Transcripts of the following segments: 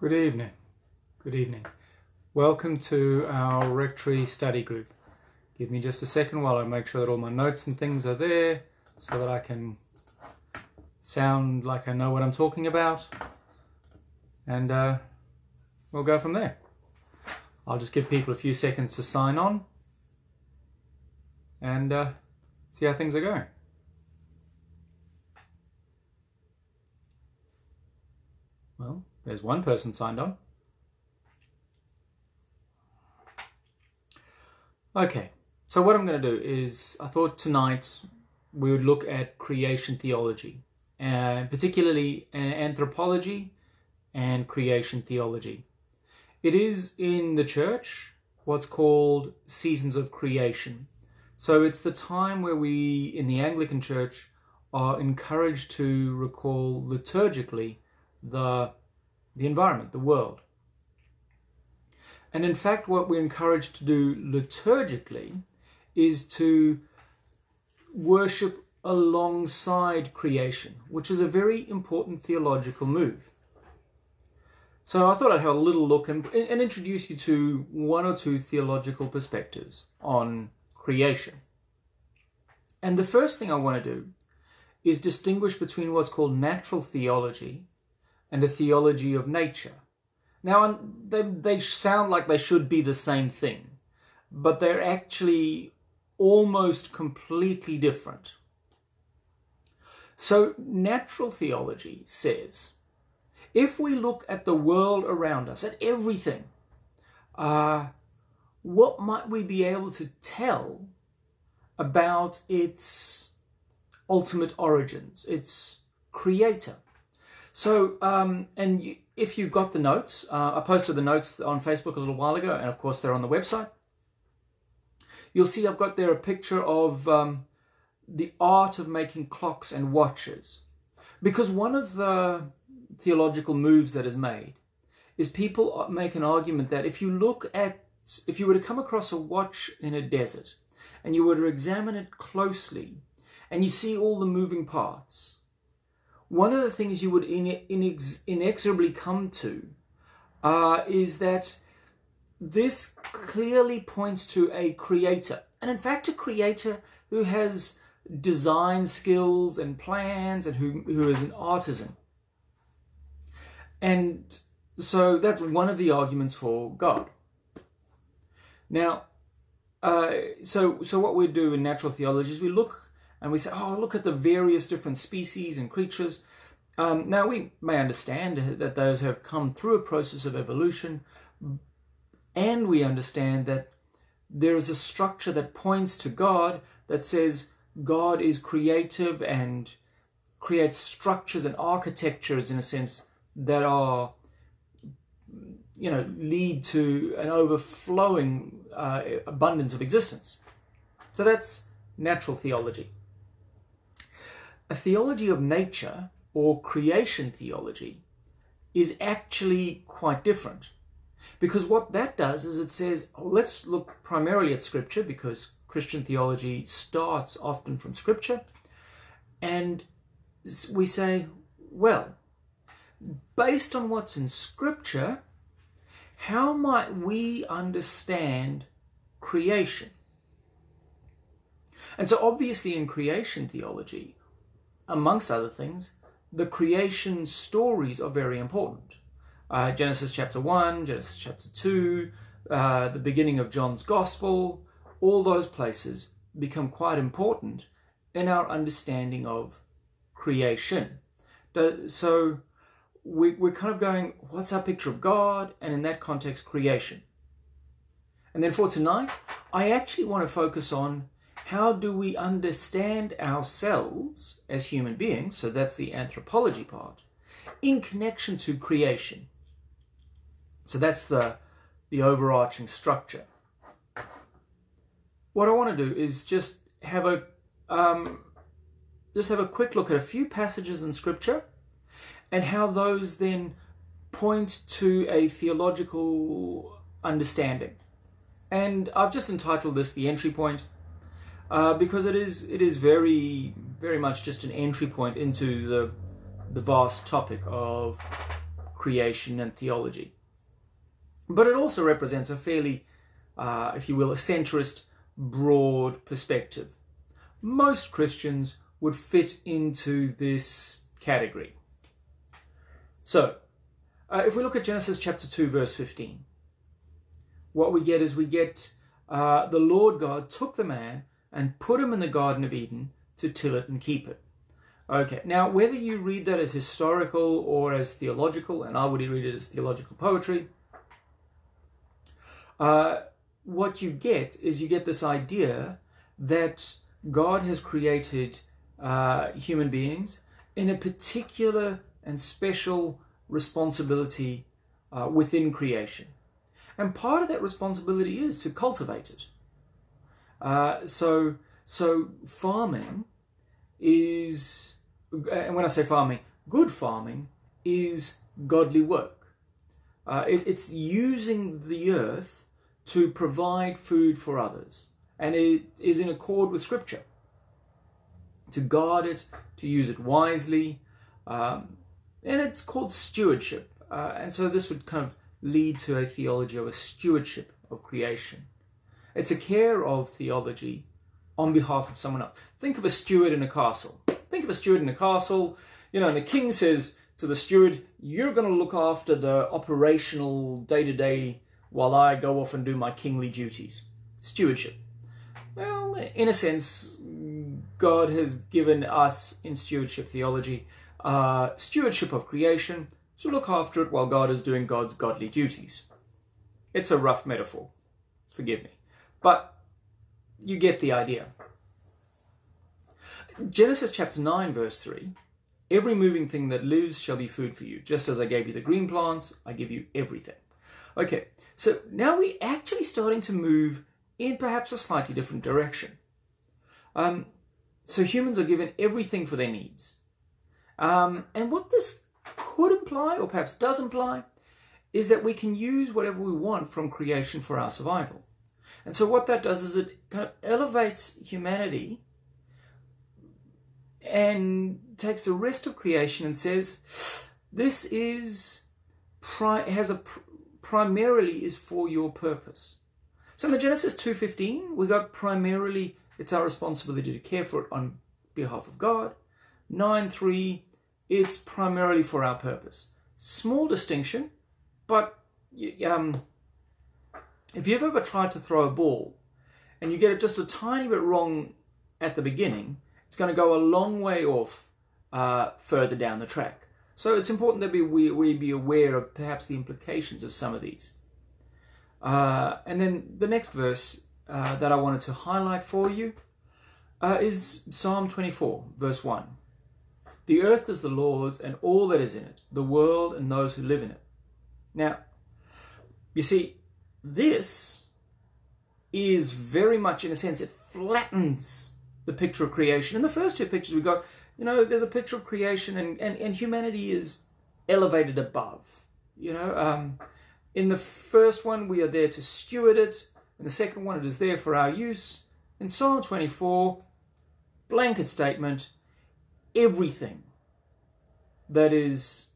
Good evening. Good evening. Welcome to our rectory study group. Give me just a second while I make sure that all my notes and things are there so that I can sound like I know what I'm talking about. And uh, we'll go from there. I'll just give people a few seconds to sign on and uh, see how things are going. Well, there's one person signed on. Okay, so what I'm going to do is I thought tonight we would look at creation theology, uh, particularly anthropology and creation theology. It is in the church what's called seasons of creation. So it's the time where we in the Anglican Church are encouraged to recall liturgically the the environment, the world. And in fact, what we're encouraged to do liturgically is to worship alongside creation, which is a very important theological move. So I thought I'd have a little look and, and introduce you to one or two theological perspectives on creation. And the first thing I want to do is distinguish between what's called natural theology and a theology of nature. Now, they, they sound like they should be the same thing, but they're actually almost completely different. So, natural theology says if we look at the world around us, at everything, uh, what might we be able to tell about its ultimate origins, its creator? So, um, and you, if you got the notes, uh, I posted the notes on Facebook a little while ago, and of course they're on the website. You'll see I've got there a picture of um, the art of making clocks and watches. Because one of the theological moves that is made is people make an argument that if you look at, if you were to come across a watch in a desert and you were to examine it closely and you see all the moving parts, one of the things you would inex- inexorably come to uh, is that this clearly points to a creator, and in fact, a creator who has design skills and plans and who, who is an artisan. And so that's one of the arguments for God. Now, uh, so so what we do in natural theology is we look and we say, oh, look at the various different species and creatures. Um, now, we may understand that those have come through a process of evolution, and we understand that there is a structure that points to God that says God is creative and creates structures and architectures, in a sense, that are, you know, lead to an overflowing uh, abundance of existence. So that's natural theology. A theology of nature or creation theology is actually quite different. Because what that does is it says, oh, let's look primarily at Scripture, because Christian theology starts often from Scripture. And we say, well, based on what's in Scripture, how might we understand creation? And so, obviously, in creation theology, amongst other things, the creation stories are very important. Uh, Genesis chapter 1, Genesis chapter 2, uh, the beginning of John's Gospel, all those places become quite important in our understanding of creation. So we, we're kind of going, what's our picture of God? And in that context, creation. And then for tonight, I actually want to focus on how do we understand ourselves as human beings, so that's the anthropology part, in connection to creation. So that's the, the overarching structure. What I want to do is just have a um, just have a quick look at a few passages in Scripture and how those then point to a theological understanding. And I've just entitled this The Entry Point uh, because it is it is very very much just an entry point into the the vast topic of creation and theology. But it also represents a fairly, uh, if you will, a centrist, broad perspective. Most Christians would fit into this category. So, uh, if we look at Genesis chapter 2, verse 15, what we get is we get uh, the Lord God took the man and put him in the Garden of Eden to till it and keep it. Okay, now whether you read that as historical or as theological, and I would read it as theological poetry, uh, what you get is you get this idea that God has created uh, human beings in a particular and special responsibility uh, within creation. And part of that responsibility is to cultivate it. Uh, so, so farming is, and when I say farming, good farming is godly work. Uh, it, it's using the earth to provide food for others, and it is in accord with Scripture. To guard it, to use it wisely, um, and it's called stewardship. Uh, and so this would kind of lead to a theology of a stewardship of creation. It's a care of theology on behalf of someone else. Think of a steward in a castle. Think of a steward in a castle, you know, and the king says to the steward, You're going to look after the operational day to day while I go off and do my kingly duties. Stewardship. Well, in a sense, God has given us in stewardship theology uh, stewardship of creation to look after it while God is doing God's godly duties. It's a rough metaphor, forgive me, but you get the idea. Genesis chapter 9, verse 3 Every moving thing that lives shall be food for you. Just as I gave you the green plants, I give you everything. Okay, so now we're actually starting to move in perhaps a slightly different direction. Um, so humans are given everything for their needs. Um, and what this could imply, or perhaps does imply, is that we can use whatever we want from creation for our survival. And so what that does is it kind of elevates humanity and takes the rest of creation and says, this is pri has a primarily is for your purpose. So in the Genesis 2.15, we got primarily it's our responsibility to care for it on behalf of God. 9.3, it's primarily for our purpose. Small distinction, but um, if you've ever tried to throw a ball and you get it just a tiny bit wrong at the beginning, it's going to go a long way off uh, further down the track. So it's important that we, we, be aware of perhaps the implications of some of these. Uh, and then the next verse uh, that I wanted to highlight for you uh, is Psalm 24, verse 1. The earth is the Lord's and all that is in it, the world and those who live in it. Now, you see, this is very much, in a sense, it flattens the picture of creation. In the first two pictures we got, you know, there's a picture of creation and, and, and humanity is elevated above. You know, um, in the first one, we are there to steward it. In the second one, it is there for our use. In Psalm 24, blanket statement everything that is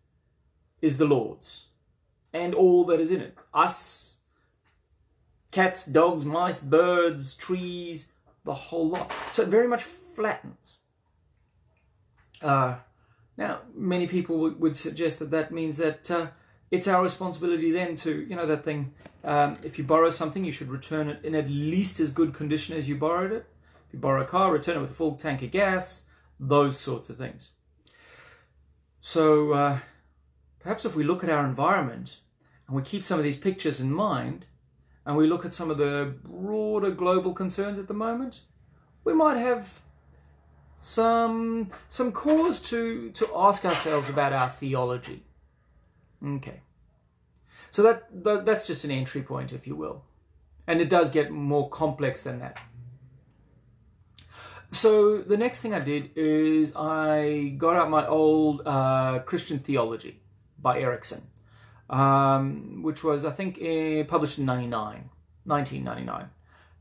is the Lord's and all that is in it. Us, cats, dogs, mice, birds, trees, the whole lot. So it very much flattens. Uh, now, many people would, would, suggest that that means that uh, it's our responsibility then to, you know, that thing, um, if you borrow something, you should return it in at least as good condition as you borrowed it. If you borrow a car, return it with a full tank of gas those sorts of things. So uh, perhaps if we look at our environment and we keep some of these pictures in mind and we look at some of the broader global concerns at the moment, we might have some some cause to to ask ourselves about our theology. Okay. So that, that that's just an entry point, if you will. And it does get more complex than that. So the next thing I did is I got out my old uh, Christian Theology by Erickson, um, which was I think uh, published in 99, 1999,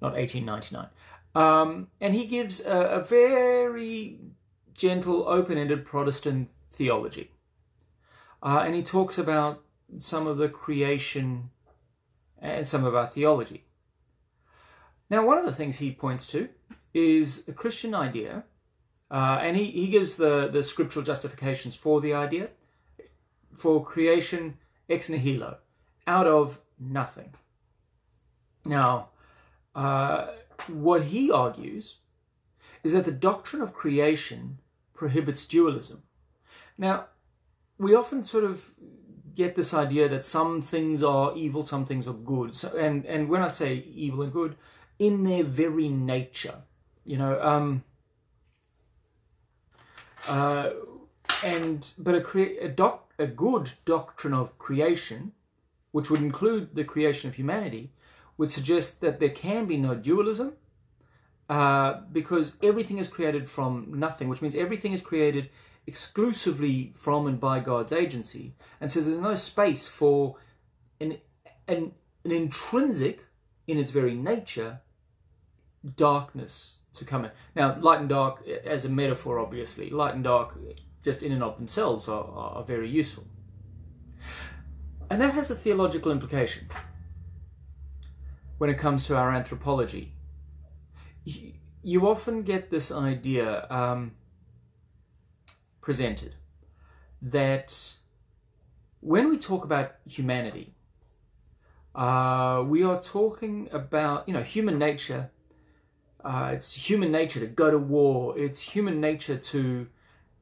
not 1899. Um, and he gives a, a very gentle, open-ended Protestant theology. uh, and he talks about some of the creation and some of our theology. Now, one of the things he points to is the Christian idea, uh, and he, he gives the, the scriptural justifications for the idea for creation ex nihilo, out of nothing. Now, uh, what he argues is that the doctrine of creation prohibits dualism. Now, we often sort of get this idea that some things are evil, some things are good. So, and and when I say evil and good, in their very nature, you know, um, uh, and but a, a doc a good doctrine of creation, which would include the creation of humanity, would suggest that there can be no dualism uh, because everything is created from nothing, which means everything is created exclusively from and by God's agency. And so there's no space for an, an, an intrinsic, in its very nature, darkness to come in. Now, light and dark, as a metaphor, obviously, light and dark just in and of themselves are, are very useful. And that has a theological implication when it comes to our anthropology. You, often get this idea um, presented that when we talk about humanity, uh, we are talking about, you know, human nature. Uh, it's human nature to go to war. It's human nature to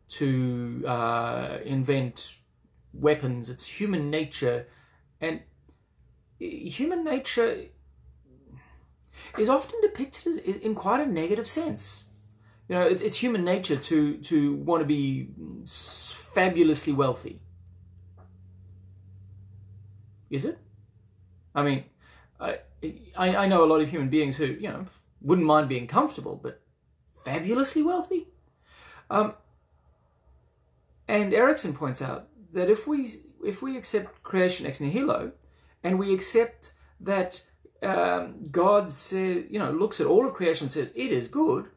to uh, invent weapons. It's human nature, and human nature is often depicted in quite a negative sense. You know, it's, it's human nature to to want to be fabulously wealthy. Is it? I mean, I, I, know a lot of human beings who you know wouldn't mind being comfortable, but fabulously wealthy. Um, and Erickson points out that if we if we accept creation ex nihilo, and we accept that um, God says, you know, looks at all of creation and says it is good,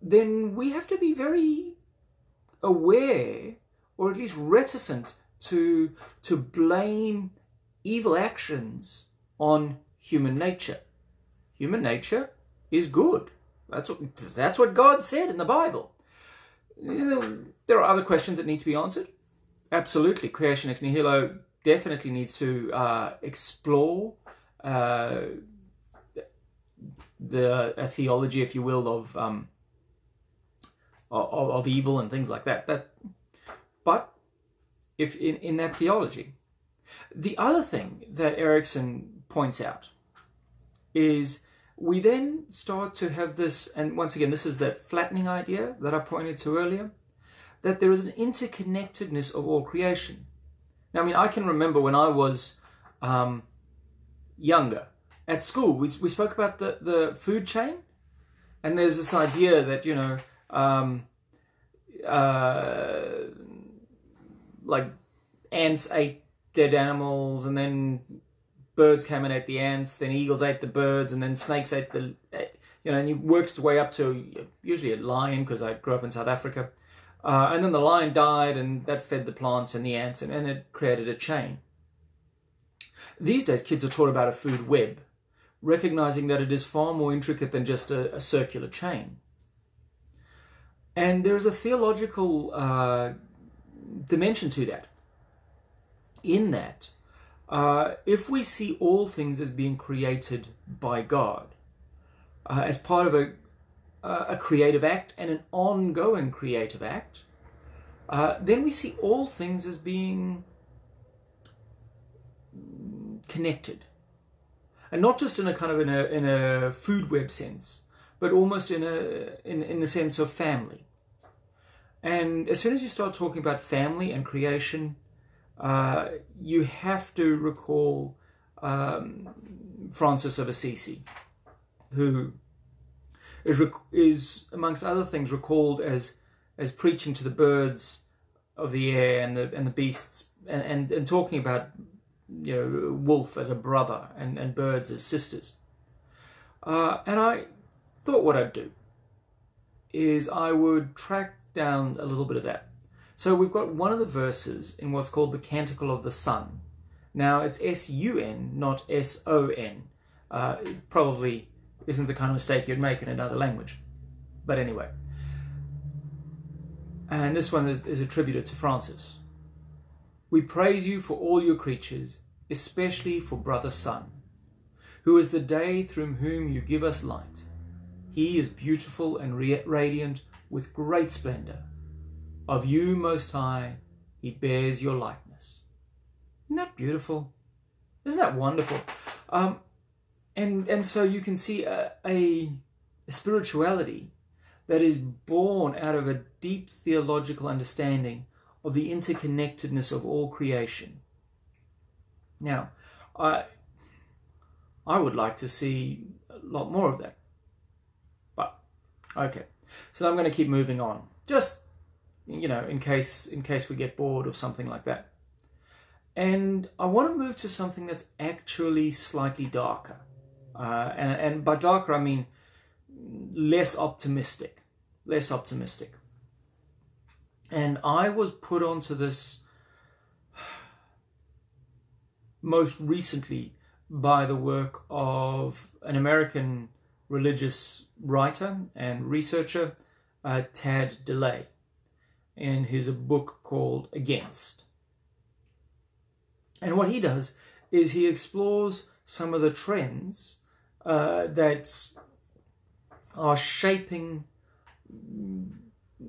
then we have to be very aware, or at least reticent, to to blame evil actions on human nature. Human nature is good. That's what that's what God said in the Bible. There are other questions that need to be answered. Absolutely, creation ex nihilo definitely needs to uh, explore uh, the theology, if you will, of, um, of of evil and things like that. That, but if in, in that theology, the other thing that Erickson points out is we then start to have this, and once again, this is that flattening idea that I pointed to earlier, that there is an interconnectedness of all creation. Now, I mean, I can remember when I was um, younger at school, we, we spoke about the, the food chain, and there's this idea that, you know, um, uh, like ants ate dead animals, and then birds came and ate the ants, then eagles ate the birds, and then snakes ate the, you know, and he worked its way up to usually a lion because I grew up in South Africa. Uh, and then the lion died, and that fed the plants and the ants, and, and it created a chain. These days, kids are taught about a food web, recognizing that it is far more intricate than just a, a circular chain. And there is a theological uh, dimension to that. In that, uh, if we see all things as being created by God, uh, as part of a, a creative act and an ongoing creative act, uh, then we see all things as being connected. And not just in a kind of in a, in a food web sense, but almost in, a, in, in the sense of family. And as soon as you start talking about family and creation, uh, you have to recall um, Francis of Assisi, who is, is, amongst other things, recalled as as preaching to the birds of the air and the and the beasts, and, and, and talking about you know wolf as a brother and, and birds as sisters. Uh, and I thought what I'd do is I would track down a little bit of that So we've got one of the verses in what's called the Canticle of the Sun. Now it's S U N, not S O N. Uh, probably isn't the kind of mistake you'd make in another language. But anyway. And this one is, is attributed to Francis. We praise you for all your creatures, especially for brother Sun, who is the day through whom you give us light. He is beautiful and radiant with great splendor. Of you, Most High, he bears your likeness. Isn't that beautiful? Isn't that wonderful? Um, and and so you can see a, a, spirituality that is born out of a deep theological understanding of the interconnectedness of all creation. Now, I I would like to see a lot more of that. But okay. So I'm going to keep moving on. Just you know, in case in case we get bored or something like that. And I want to move to something that's actually slightly darker. Uh, and, and by darker, I mean less optimistic. Less optimistic. And I was put onto this most recently by the work of an American religious writer and researcher, uh, Tad DeLay, in his book called Against. And what he does is he explores some of the trends uh, that are shaping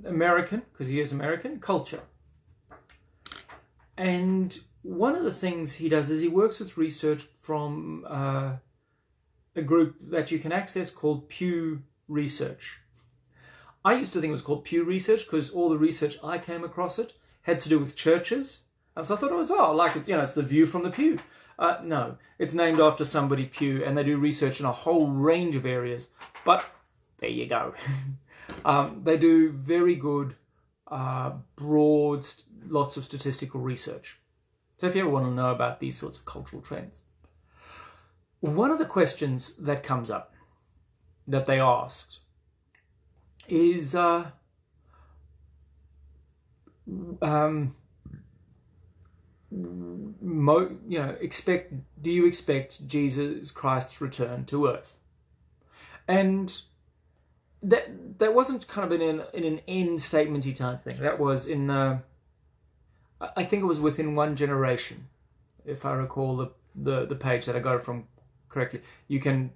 American, because he is American, culture. And one of the things he does is he works with research from uh, a group that you can access called Pew Research. I used to think it was called Pew Research because all the research I came across it had to do with churches. And so I thought it was, oh, like, it, you know, it's the view from the pew. Uh, no, it's named after somebody Pew, and they do research in a whole range of areas. But there you go. um, they do very good, uh, broad, lots of statistical research. So if you ever want to know about these sorts of cultural trends, one of the questions that comes up that they asked is uh, um, mo- you know expect do you expect Jesus Christ's return to earth? And that that wasn't kind of in an in an end statementy type thing. That was in uh, I think it was within one generation if I recall the, the the page that I got it from correctly. You can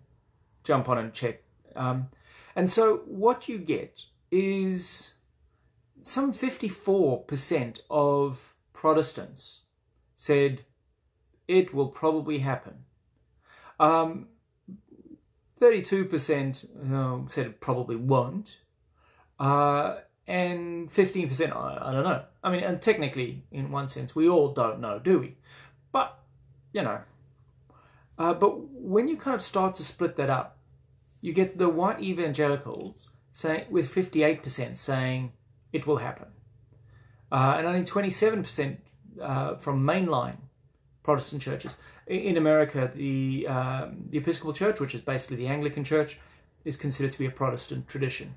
jump on and check. Um, and so what you get is some 54% of Protestants said it will probably happen. Um, 32% uh, said it probably won't. Uh, and 15%, I, I, don't know. I mean, and technically, in one sense, we all don't know, do we? But, you know. Uh, but when you kind of start to split that up, you get the white evangelicals saying, with 58% saying it will happen. Uh, and only 27% uh, from mainline Protestant churches. In America, the, um, the Episcopal Church, which is basically the Anglican Church, is considered to be a Protestant tradition.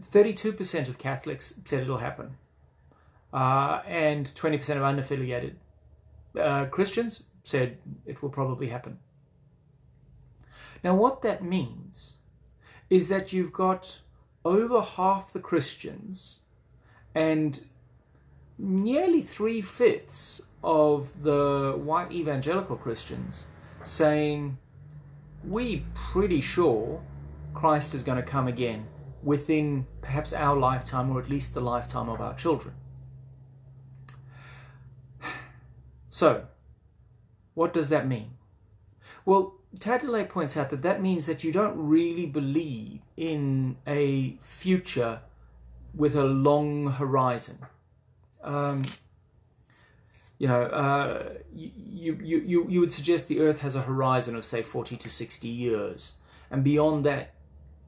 32% of Catholics said it'll happen, uh, and 20% of unaffiliated uh, Christians said it will probably happen. Now, what that means is that you've got over half the Christians and nearly three fifths of the white evangelical Christians saying, We're pretty sure Christ is going to come again within perhaps our lifetime or at least the lifetime of our children. So, what does that mean? Well, Tad points out that that means that you don't really believe in a future with a long horizon. Um, you know, uh, you, you, you, you would suggest the Earth has a horizon of say 40 to 60 years, and beyond that,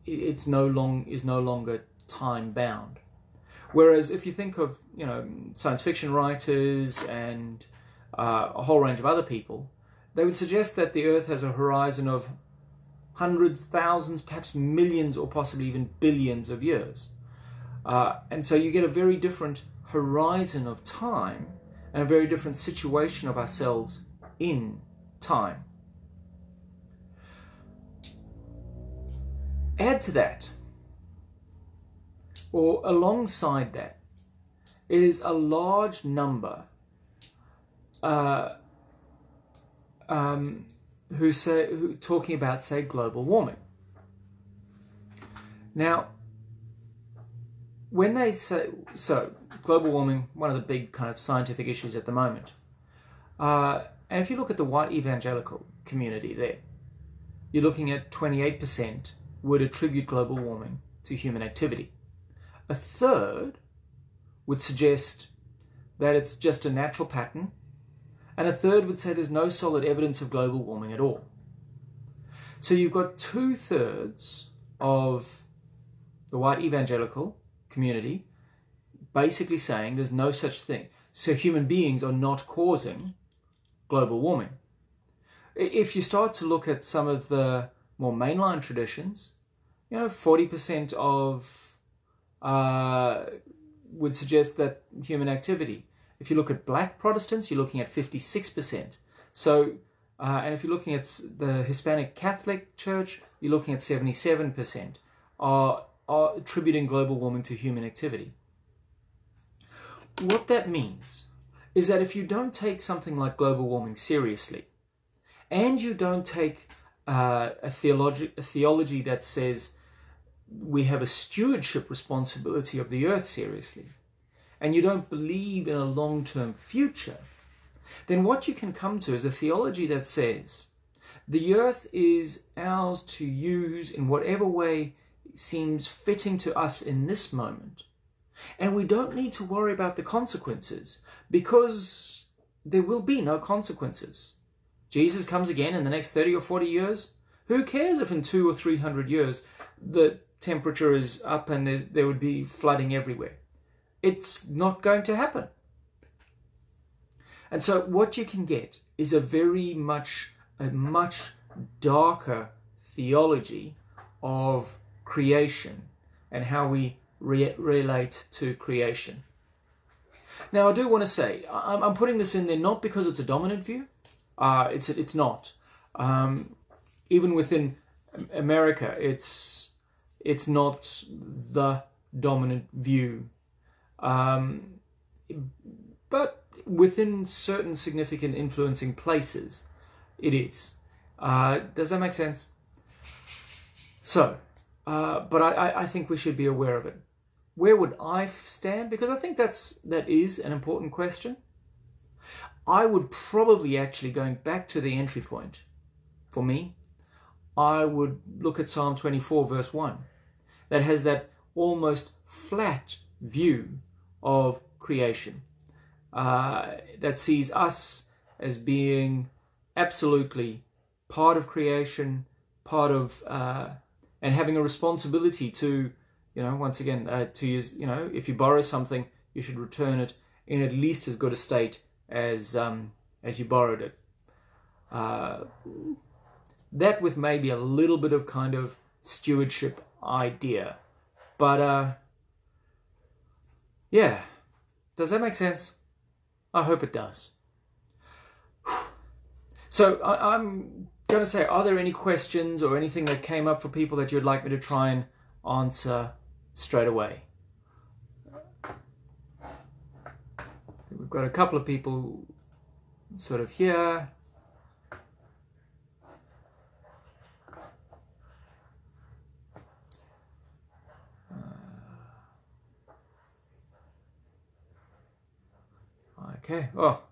it's no long is no longer time bound. Whereas if you think of you know science fiction writers and uh, a whole range of other people, they would suggest that the Earth has a horizon of hundreds, thousands, perhaps millions, or possibly even billions of years. Uh, and so you get a very different horizon of time and a very different situation of ourselves in time. Add to that, or alongside that, is a large number uh, um, who say who talking about say global warming. Now, when they say so, global warming, one of the big kind of scientific issues at the moment. Uh, and if you look at the white evangelical community there, you're looking at 28% would attribute global warming to human activity. A third would suggest that it's just a natural pattern, and a third would say there's no solid evidence of global warming at all. So you've got two thirds of the white evangelical community basically saying there's no such thing. So human beings are not causing global warming. If you start to look at some of the more mainline traditions, you know, 40% of uh, would suggest that human activity. If you look at black Protestants, you're looking at 56%. So, uh, and if you're looking at the Hispanic Catholic Church, you're looking at 77% are, are attributing global warming to human activity. What that means is that if you don't take something like global warming seriously, and you don't take uh, a, theology, a theology that says we have a stewardship responsibility of the earth seriously, and you don't believe in a long term future, then what you can come to is a theology that says the earth is ours to use in whatever way seems fitting to us in this moment. And we don't need to worry about the consequences because there will be no consequences. Jesus comes again in the next 30 or 40 years. Who cares if in two or three hundred years the temperature is up and there would be flooding everywhere? It's not going to happen. And so what you can get is a very much, a much darker theology of creation and how we re- relate to creation. Now, I do want to say, I'm, putting this in there not because it's a dominant view. Uh, it's it's not. Um, even within America, it's it's not the dominant view. Um, but within certain significant influencing places, it is. Uh, does that make sense? So, uh, but I, I think we should be aware of it where would I stand? Because I think that's that is an important question. I would probably actually going back to the entry point for me, I would look at Psalm 24 verse 1 that has that almost flat view of creation uh, that sees us as being absolutely part of creation, part of uh, and having a responsibility to you know, once again, uh, to use, you know, if you borrow something, you should return it in at least as good a state as um, as you borrowed it. Uh, that with maybe a little bit of kind of stewardship idea, but uh, yeah, does that make sense? I hope it does. So I, I'm going to say, are there any questions or anything that came up for people that you'd like me to try and answer straight away. We've got a couple of people sort of here. Uh, okay. Oh,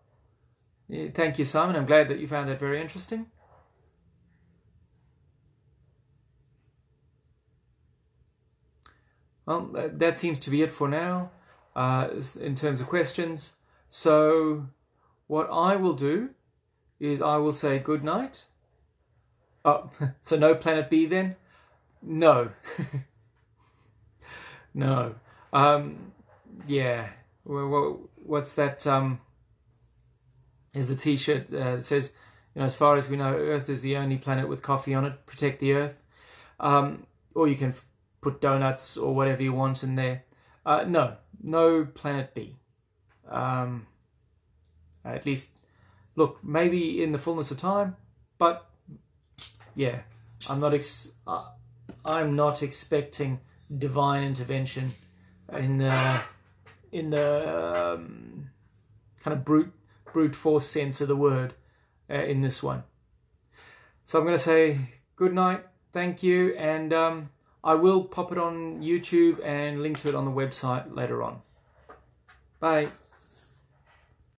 thank you, Simon. I'm glad that you found that very interesting. Well, that seems to be it for now uh, in terms of questions. So, what I will do is I will say good night. Oh, so no planet B then? No. no. Um, yeah. What's that? Um, is the T-shirt uh, that says, you know, as far as we know, Earth is the only planet with coffee on it. Protect the Earth. Um, or you can put donuts or whatever you want in there. Uh, no, no Planet B. Um, at least, look, maybe in the fullness of time, but yeah, I'm not. Ex- uh, I'm not expecting divine intervention in the in the um, kind of brute brute force sense of the word uh, in this one. So I'm going to say good night, thank you, and um, I will pop it on YouTube and link to it on the website later on. Bye.